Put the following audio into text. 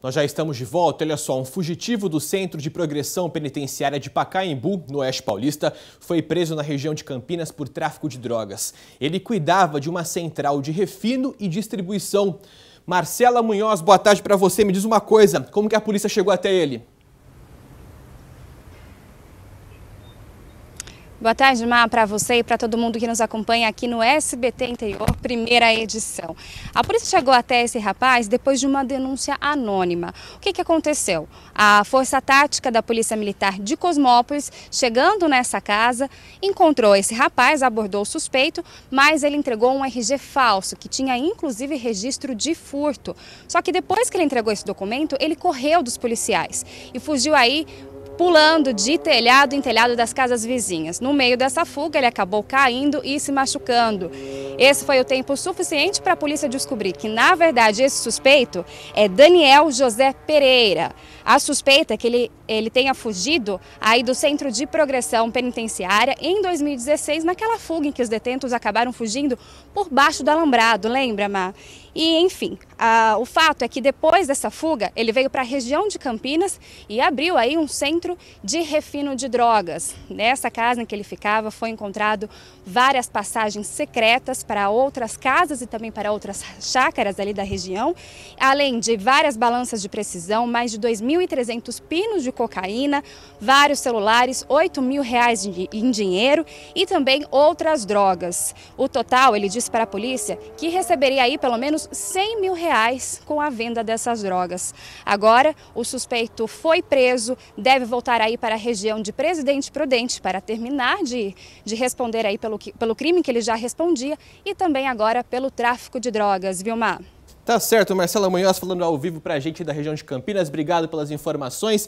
Nós já estamos de volta. Olha só, um fugitivo do Centro de Progressão Penitenciária de Pacaembu, no Oeste Paulista, foi preso na região de Campinas por tráfico de drogas. Ele cuidava de uma central de refino e distribuição. Marcela Munhoz, boa tarde para você. Me diz uma coisa, como que a polícia chegou até ele? Boa tarde, Má, para você e para todo mundo que nos acompanha aqui no SBT Interior, primeira edição. A polícia chegou até esse rapaz depois de uma denúncia anônima. O que, que aconteceu? A Força Tática da Polícia Militar de Cosmópolis, chegando nessa casa, encontrou esse rapaz, abordou o suspeito, mas ele entregou um RG falso, que tinha inclusive registro de furto. Só que depois que ele entregou esse documento, ele correu dos policiais e fugiu aí pulando de telhado em telhado das casas vizinhas. No meio dessa fuga, ele acabou caindo e se machucando. Esse foi o tempo suficiente para a polícia descobrir que, na verdade, esse suspeito é Daniel José Pereira. A suspeita é que ele, ele tenha fugido aí do Centro de Progressão Penitenciária em 2016, naquela fuga em que os detentos acabaram fugindo por baixo do alambrado, lembra, Má? E, enfim, a, o fato é que depois dessa fuga, ele veio para a região de Campinas e abriu aí um centro de refino de drogas. Nessa casa em que ele ficava, foi encontrado várias passagens secretas para outras casas e também para outras chácaras ali da região, além de várias balanças de precisão, mais de 2.300 pinos de cocaína, vários celulares, 8 mil reais em dinheiro e também outras drogas. O total, ele disse para a polícia que receberia aí pelo menos 100 mil reais com a venda dessas drogas. Agora, o suspeito foi preso, deve voltar aí para a região de Presidente Prudente para terminar de, de responder aí pelo, pelo crime que ele já respondia e também agora pelo tráfico de drogas, Vilmar. Tá certo, Marcela Munhoz falando ao vivo para a gente da região de Campinas. Obrigado pelas informações.